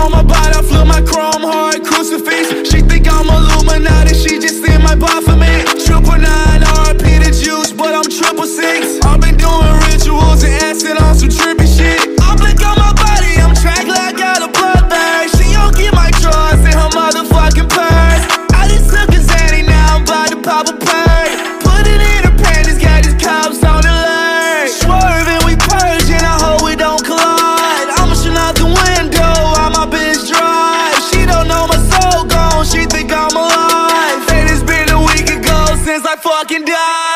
on my body, I flip my chrome I fucking die.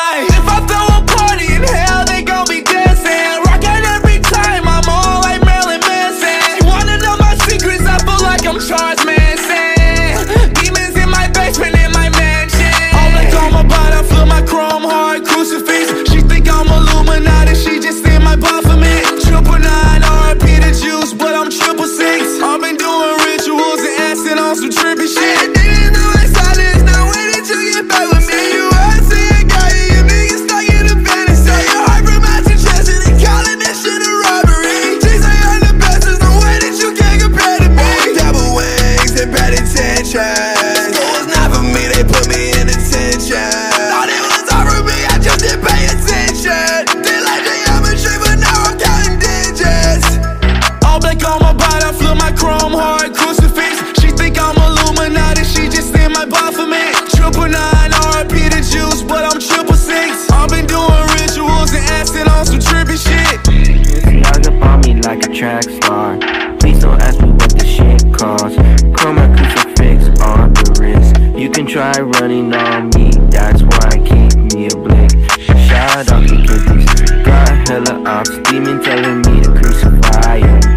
track star. Please don't ask me what this shit costs. Chroma crucifix on the wrist. You can try running on me, that's why I keep me a blick. Shout out to Kiddies. Got hella ops, demon telling me to crucify him.